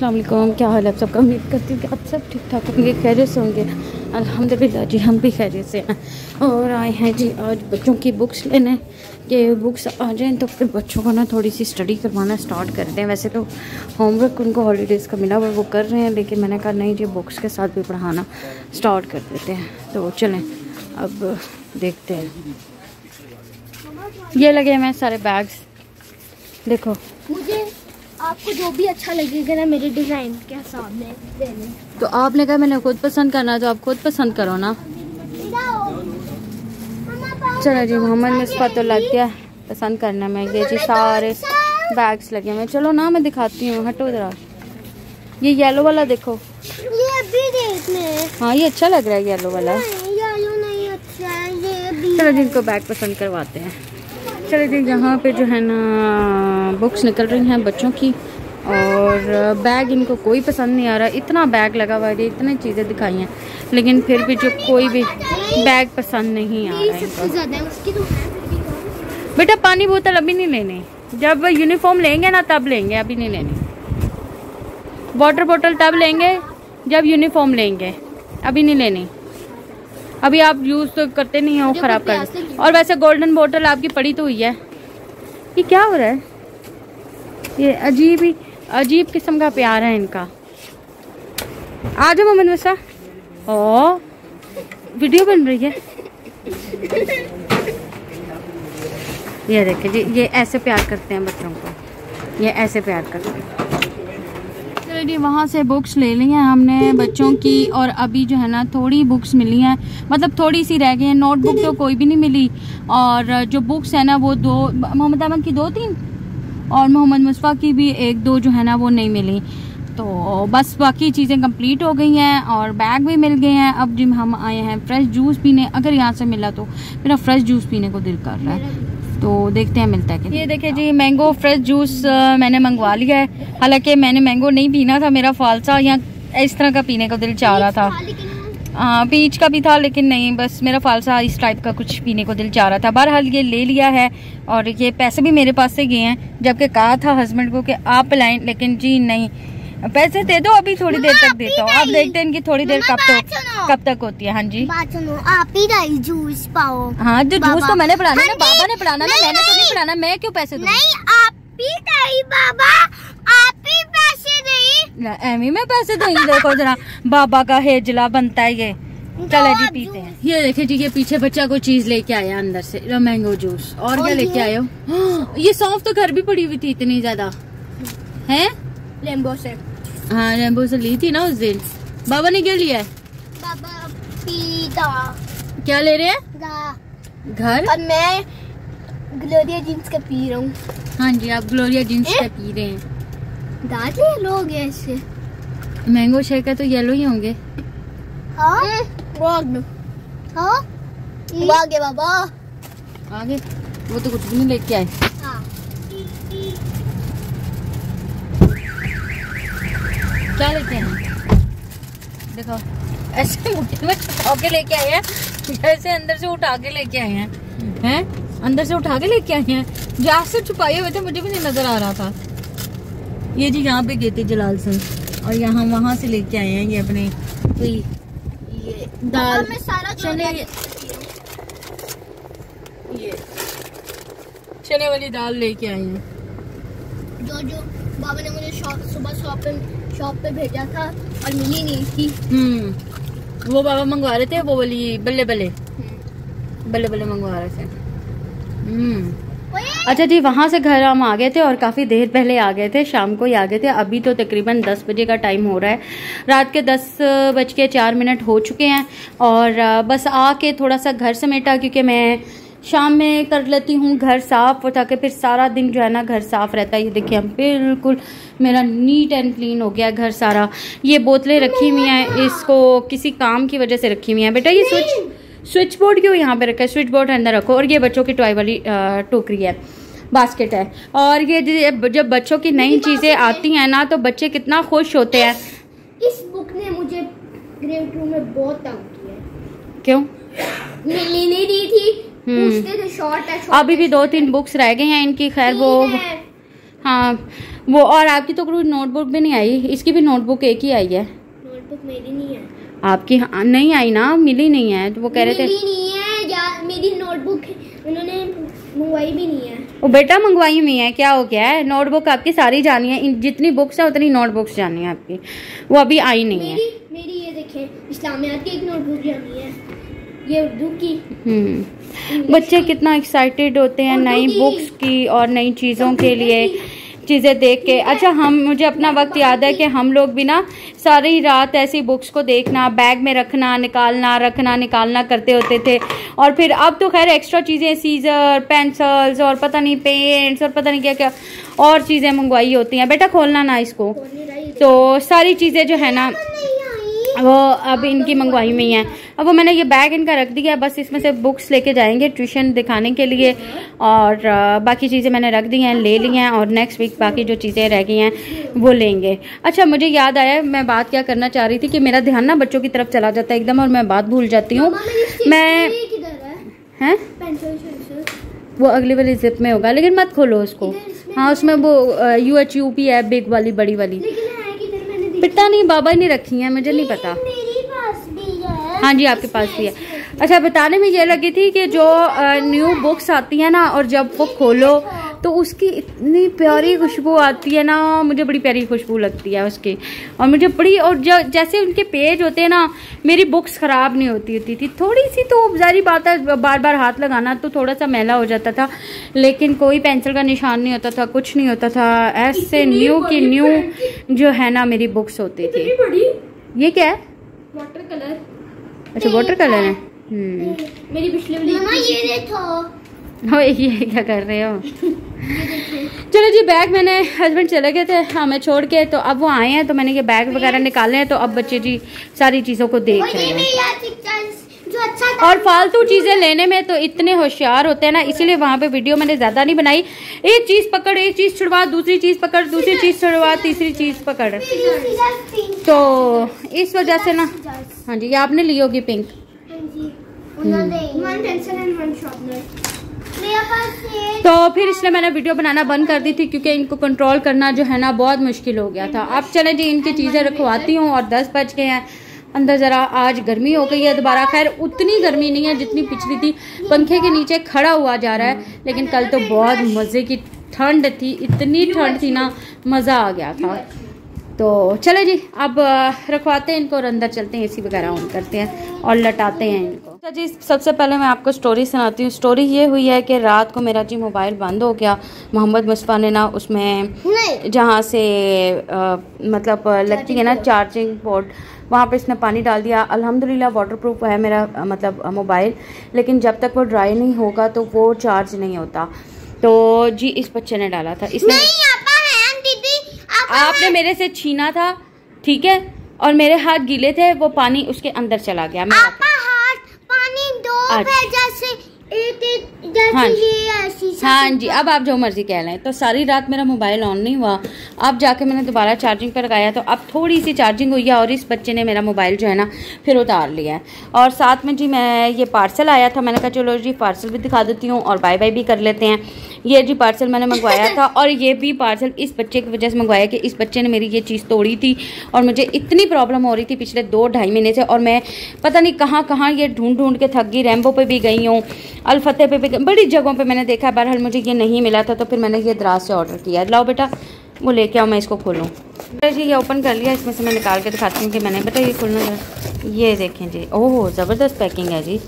वालेकुम क्या हाल है आप सबका? उम्मीद करती हूँ कि आप सब ठीक ठाक होंगे, खैरियत से होंगे। अल्हम्दुलिल्लाह जी, हम भी खैरियत से हैं। और आए हैं जी, आज बच्चों की बुक्स लेने। कि बुक्स आ जाएँ तो फिर बच्चों को ना थोड़ी सी स्टडी करवाना स्टार्ट कर दें। वैसे तो होमवर्क उनको हॉलीडेज़ का मिला हुआ वो कर रहे हैं, लेकिन मैंने कहा, नहीं जी बुक्स के साथ भी पढ़ाना स्टार्ट कर देते हैं। तो चलें, अब देखते हैं। ये लगे हैं सारे बैग्स देखो। आपको जो भी अच्छा लगेगा ना मेरे डिज़ाइन के सामने देने। तो आपने कहा मैंने खुद पसंद करना तो आप खुद पसंद करो ना। चलो जी मोहम्मद मिसबा तो लग गया। पसंद करने में ये जी सारे बैग्स लगे हुए चलो ना मैं दिखाती हूँ हटो जरा। ये येलो वाला देखो। ये भी देखने हाँ ये अच्छा लग रहा है येलो वाला। येलो नहीं अच्छा है ये चलो जी इनको बैग पसंद करवाते हैं। चलो जी यहाँ पे जो है ना बुक्स निकल रही हैं बच्चों की। और बैग इनको कोई पसंद नहीं आ रहा। इतना बैग लगा हुआ है इतनी चीज़ें दिखाई हैं। लेकिन फिर भी जो कोई भी बैग पसंद नहीं आ रहा है तो। बेटा पानी बोतल अभी नहीं लेनी। जब यूनिफॉर्म लेंगे ना तब लेंगे अभी नहीं लेनी। वाटर बोतल तब लेंगे जब यूनिफॉर्म लेंगे अभी नहीं लेनी। अभी आप यूज़ तो करते नहीं हो ख़राब कर और वैसे गोल्डन बोतल आपकी पड़ी तो हुई है। ये क्या हो रहा है? ये अजीब ही अजीब किस्म का प्यार है इनका। आ जाओ मोहम्मद मुसा ओ वीडियो बन रही है। ये देखिए जी ये ऐसे प्यार करते हैं बच्चों को। ये ऐसे प्यार करते हैं। जी वहाँ से बुक्स ले ली हैं हमने बच्चों की और अभी जो है ना थोड़ी बुक्स मिली हैं। मतलब थोड़ी सी रह गई हैं। नोटबुक तो कोई भी नहीं मिली। और जो बुक्स है ना वो दो, मोहम्मद अहमद की दो तीन? और मोहम्मद मुस्फा की भी एक दो जो है ना वो नहीं मिली। तो बस बाकी चीज़ें कंप्लीट हो गई हैं और बैग भी मिल गए हैं। अब जिम हम आए हैं। फ्रेश जूस पीने, अगर यहाँ से मिला तो। मेरा फ्रेश जूस पीने को दिल कर रहा है। तो देखते हैं मिलता है कि ये देखिए जी मैंगो फ्रेश जूस मैंने मंगवा लिया है। हालाँकि मैंने मैंगो नहीं पीना था मेरा फालसा यहाँ इस तरह का पीने का दिल चाह रहा था। हाँ, पीच का भी था लेकिन नहीं बस मेरा फालसा इस टाइप का कुछ पीने को दिल चाह रहा था। बहरहाल ये ले लिया है और ये पैसे भी मेरे पास से गए हैं जबकि कहा था हस्बैंड को कि आप पिलाएँ लेकिन जी नहीं। पैसे दे दो अभी थोड़ी देर तक देता हूँ। आप देखते हैं इनकी थोड़ी देर कब तक कब तक होती है हाँ जी। बात सुनो आप ही रही जूस पाओ। हाँ जो जूस तो मैंने पिलाना है ना हाँ बाबा ने पिलाना ना मैंने तो नहीं। पिलाना मैं क्यों पैसे दूँ? नहीं आप ही रही बाबा। आप ही पैसे नहीं। एमी में पैसे दूँगी देखो जरा। बाबा का हेजला बनता है ये। चले जी पीते हैं। ये देखे जी ये पीछे बच्चा को चीज़ लेके आया अंदर से मैंगो जूस। और और क्या लेके? आए हो? ये सौंफ तो घर भी पड़ी हुई थी इतनी ज़्यादा। है? लेम्बो से। हाँ रेम्बो से ली थी ना उस दिन। बाबा ने क्या लिया? है बाबा पीता। क्या ले रहे हैं? घर? और मैं ग्लोरिया जींस का पी रहा हूँ। हाँ जी आप ग्लोरिया जींस का पी रहे हैं। दाद लोग ऐसे। मैंगो शेक है तो येलो ही होंगे। हाँ? हाँ? भागे बाबा। आगे। वो तो कुछ भी नहीं लेके आए हाँ क्या लेते हैं? देखो ऐसे में उठा के लेके आए हैं जैसे अंदर से उठा के लेके आए हैं हैं? अंदर से उठा के लेके आए हैं। जहाँ से छुपाए हुए थे मुझे भी नहीं नज़र आ रहा था। ये जी यहाँ पे गए थे जलाल से और यहाँ वहाँ से लेके आए हैं ये अपने कोई ये दाल। चने। ये चने वाली दाल लेके आए हैं। जो जो बाबा ने मुझे शॉप सुबह शॉप पे शॉप पे भेजा था और मिली नहीं थी। हम्म वो बाबा मंगवा रहे थे वो वाली बल्ले बल्ले। बल्ले बल्ले मंगवा रहे थे। हम्म। अच्छा जी वहाँ से घर हम आ गए थे और काफ़ी देर पहले आ गए थे शाम को ही आ गए थे। अभी तो तकरीबन 10 बजे का टाइम हो रहा है। रात के दस बज के चार मिनट हो चुके हैं और बस आके थोड़ा सा घर समेटा क्योंकि मैं शाम में कर लेती हूँ घर साफ़ ताकि फिर सारा दिन जो है ना घर साफ़ रहता है। ये देखिए हम बिल्कुल मेरा नीट एंड क्लीन हो गया घर सारा। ये बोतलें रखी हुई हैं इसको किसी काम की वजह से रखी हुई हैं। बेटा ये स्विच स्विच बोर्ड क्यों यहाँ पे रखा है? स्विच बोर्ड अंदर रखो और ये बच्चों की टॉय वाली टोकरी है बास्केट है। और ये जब बच्चों की नई चीज़ें आती हैं ना तो बच्चे कितना खुश होते हैं। इस बुक ने मुझे ग्रेड टू में बहुत तंग किया क्यों? मिलनी नहीं दी थी हम्म। शॉर्ट है अभी भी दो तीन बुक्स रह गए हैं इनकी खैर वो हाँ। वो और आपकी तो कोई नोटबुक भी नहीं आई इसकी भी नोटबुक एक ही आई है। नोटबुक मेरी नहीं है। आपकी हाँ, नहीं आई ना मिली नहीं है तो वो कह रहे थे नहीं है या मेरी नोटबुक उन्होंने मंगवाई भी नहीं है। वो बेटा मंगवाई हुई है क्या हो गया है? नोटबुक आपकी सारी जानी है जितनी बुक्स है उतनी नोटबुक्स जानी है आपकी। वो अभी आई नहीं मेरी, है। मेरी मेरी ये देखें इस्लामियात की एक नोटबुक जानी है। ये उर्दू की हम्म बच्चे कितना एक्साइटेड होते हैं नई बुक्स की और नई चीज़ों के लिए चीज़ें देख के। अच्छा हम मुझे अपना वक्त याद है कि हम लोग भी ना सारी रात ऐसी बुक्स को देखना बैग में रखना निकालना रखना निकालना करते होते थे। और फिर अब तो खैर एक्स्ट्रा चीज़ें सीजर पेंसिल्स और पता नहीं पेंट्स और पता नहीं क्या क्या और चीज़ें मंगवाई होती हैं। बेटा खोलना ना इसको। तो सारी चीज़ें जो है ना वो अब इनकी मंगवाई हुई हैं। अब वो मैंने ये बैग इनका रख दिया बस इसमें से बुक्स लेके जाएँगे ट्यूशन दिखाने के लिए और बाकी चीज़ें मैंने रख दी हैं ले ली हैं और नेक्स्ट वीक बाकी जो चीज़ें रह गई हैं वो लेंगे। अच्छा मुझे याद आया मैं बात क्या करना चाह रही थी कि मेरा ध्यान ना बच्चों की तरफ़ चला जाता है एकदम और मैं बात भूल जाती हूँ। मैं है? वो अगली वाली जिप में होगा लेकिन मत खोलो उसको। हाँ उसमें वो यू एच यू पी है बिग वाली बड़ी वाली। पिता नहीं बाबा ने रखी है मुझे नहीं पता। है जी आपके पास भी है। अच्छा बताने में ये लगी थी कि जो न्यू बुक्स आती है ना और जब वो खोलो तो उसकी इतनी प्यारी खुशबू आती है ना मुझे बड़ी प्यारी खुशबू लगती है उसकी। और मुझे बड़ी और जो जैसे उनके पेज होते हैं ना मेरी बुक्स ख़राब नहीं होती होती थी। थोड़ी सी तो जारी बात है बार बार हाथ लगाना तो थोड़ा सा मैला हो जाता था लेकिन कोई पेंसिल का निशान नहीं होता था कुछ नहीं होता था। ऐसे न्यू की न्यू जो है ना मेरी बुक्स होती थी। ये क्या है? वाटर कलर अच्छा वाटर कलर है? हम्म। मेरी पिछले वाली ये देखो। हो ये क्या कर रहे हो? चलो जी बैग मैंने हस्बैंड चले गए थे हमें छोड़ के तो अब वो आए हैं तो मैंने ये बैग वगैरह निकाले हैं तो अब बच्चे जी सारी चीज़ों को देख रहे हैं। अच्छा और फालतू चीज़ें लेने में तो इतने होशियार होते हैं ना इसीलिए वहाँ पे वीडियो मैंने ज़्यादा नहीं बनाई। एक चीज़ पकड़ एक चीज़ छुड़वा दूसरी चीज़ पकड़ दूसरी चीज़ छुड़वा तीसरी चीज़ पकड़। तो इस वजह से ना हाँ जी ये आपने ली होगी पिंक मेरे पास ये तो फिर इसलिए मैंने वीडियो बनाना बंद कर दी थी क्योंकि इनको कंट्रोल करना जो है ना बहुत मुश्किल हो गया था। अब चले जी इनकी चीज़ें रखवाती हूँ और दस बज गए हैं। अंदर ज़रा आज गर्मी हो गई है दोबारा। खैर उतनी गर्मी नहीं है जितनी पिछली थी। पंखे के नीचे खड़ा हुआ जा रहा है लेकिन कल तो बहुत मज़े की ठंड थी इतनी ठंड थी ना मज़ा आ गया था। तो चले जी अब रखवाते हैं इनको और अंदर चलते हैं एसी वगैरह ऑन करते हैं और लटाते हैं इनको। तो जी सबसे पहले मैं आपको स्टोरी सुनाती हूँ। स्टोरी ये हुई है कि रात को मेरा जी मोबाइल बंद हो गया। मोहम्मद मुस्फा ने ना उसमें जहाँ से अ, मतलब लगती है ना चार्जिंग पोर्ट वहाँ पे इसने पानी डाल दिया। अल्हम्दुलिल्लाह वाटरप्रूफ है मेरा मतलब मोबाइल लेकिन जब तक वो ड्राई नहीं होगा तो वो चार्ज नहीं होता। तो जी इस बच्चे ने डाला था। इसने नहीं आपा है दीदी आप आपने मेरे से छीना था ठीक है और मेरे हाथ गीले थे वो पानी उसके अंदर चला गया मेरा हाथ पानी दो अच्छा। जैसे हाँ जी। हाँ जी अब आप जो मर्ज़ी कह लें। तो सारी रात मेरा मोबाइल ऑन नहीं हुआ। अब जाके मैंने दोबारा चार्जिंग पर लगाया तो अब थोड़ी सी चार्जिंग हुई है और इस बच्चे ने मेरा मोबाइल जो है ना फिर उतार लिया है। और साथ में जी मैं ये पार्सल आया था मैंने कहा चलो जी पार्सल भी दिखा देती हूँ और बाय बाय भी कर लेते हैं। ये जी पार्सल मैंने मंगवाया था और ये भी पार्सल इस बच्चे की वजह से मंगवाया कि इस बच्चे ने मेरी ये चीज़ तोड़ी थी और मुझे इतनी प्रॉब्लम हो रही थी पिछले दो ढाई महीने से और मैं पता नहीं कहाँ कहाँ ये ढूंढ ढूंढ के थक गई रैम्बो पर भी गई हूँ। अलफतेह पे भी बड़ी जगहों पे मैंने देखा बहरहाल मुझे ये नहीं मिला था तो फिर मैंने ये दराज से ऑर्डर किया। लाओ बेटा, वो लेके आओ, मैं इसको खोलूँ। बेटा जी ये ओपन कर लिया, इसमें से मैं निकाल के दिखाती हूँ कि मैंने, बेटा ये खोलना जरा। ये देखें जी, ओह, ज़बरदस्त पैकिंग है जी।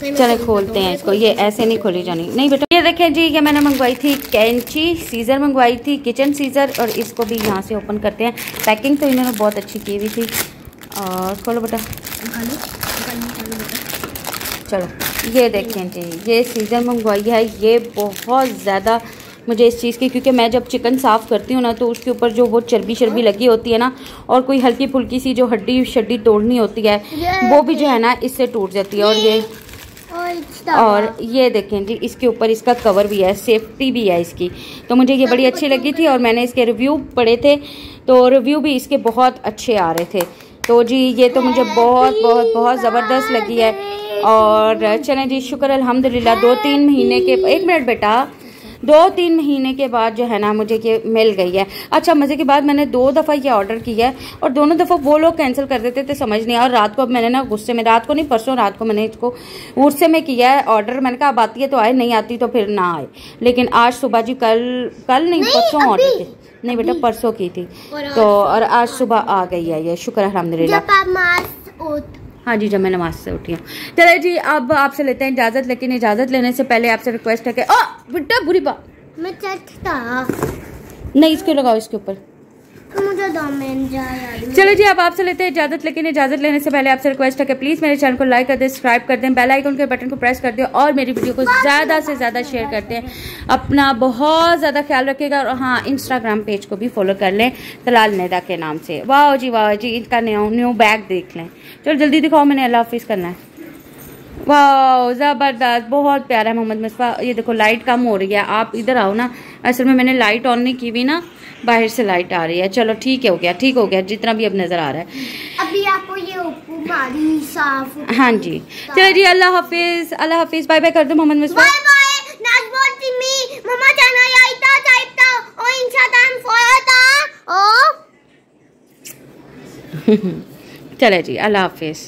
चले, खोलते हैं इसको। ये ऐसे नहीं खोली जानी। नहीं बेटा, ये देखें जी, ये मैंने मंगवाई थी कैंची सीज़र मंगवाई थी किचन सीज़र और इसको भी यहाँ से ओपन करते हैं। पैकिंग तो इन्होंने बहुत अच्छी की हुई थी। और खोलो बेटा। चलो, ये देखें जी, ये सीज़र मंगवाई है, ये बहुत ज़्यादा मुझे इस चीज़ की, क्योंकि मैं जब चिकन साफ़ करती हूँ ना तो उसके ऊपर जो वो चर्बी शर्बी लगी होती है ना, और कोई हल्की फुल्की सी जो हड्डी, शड्डी तोड़नी होती है, वो भी जो है ना, इससे टूट जाती है, और ये और ये देखें जी, इसके ऊपर इसका कवर भी है सेफ्टी भी है इसकी। तो मुझे ये बड़ी अच्छी लगी थी, और मैंने इसके रिव्यू पढ़े थे तो रिव्यू भी इसके बहुत अच्छे आ रहे थे। तो जी, ये तो मुझे बहुत बहुत बहुत ज़बरदस्त लगी है। और चलें जी शुक्र अल्हम्दुलिल्लाह दो तीन महीने के एक मिनट बेटा दो तीन महीने के बाद जो है ना मुझे ये मिल गई है। अच्छा मज़े के बाद मैंने दो दफ़ा ये ऑर्डर किया है और दोनों दफ़ा वो लोग कैंसिल कर देते थे समझ नहीं और रात को अब मैंने ना गुस्से में रात को नहीं परसों रात को मैंने इसको गुस्से में किया है ऑर्डर मैंने कहा अब आती है तो आए नहीं आती तो फिर ना आए। लेकिन आज सुबह जी कल कल नहीं परसों ऑर्डर की। नहीं बेटा परसों की थी। तो और आज सुबह आ गई है ये शुक्र अलहमदिल्ला हाँ जी जब मैं नमाज़ से उठी हूँ। चले जी अब आपसे लेते हैं इजाज़त लेकिन इजाज़त लेने से पहले आपसे रिक्वेस्ट है कि ओ बेटा बुरी बात। मैं नहीं इसको लगाओ इसके ऊपर। चलो जी अब आपसे लेते हैं इजाज़त लेकिन इजाज़त लेने से पहले आपसे रिक्वेस्ट है कि प्लीज़ मेरे चैनल को लाइक कर दें सब्सक्राइब कर दें बेल आइकन के बटन को प्रेस कर दें और मेरी वीडियो को ज़्यादा से ज़्यादा शेयर करते हैं अपना बहुत ज़्यादा ख्याल रखिएगा और हाँ इंस्टाग्राम पेज को भी फॉलो कर लें तलाल नेदा के नाम से। वाह जी वाह जी इनका न्यू न्यू बैग देख लें। चलो जल्दी दिखाओ मैंने अल्लाह हाफिज करना है। वाह ज़बरदस्त बहुत प्यारा है मोहम्मद मुस्फा ये देखो लाइट कम हो रही है। आप इधर आओ ना असल में मैंने लाइट ऑन नहीं की हुई ना। बाहर से लाइट आ रही है। चलो ठीक है हो गया ठीक हो गया जितना भी अब नज़र आ रहा है। अभी आपको ये साफ़ हाँ जी। चलो जी अल्लाह हाफिज़ अल्लाह हाफिज़ बाय बाय कर दो मोहम्मद चले जी अल्लाह हाफिज़।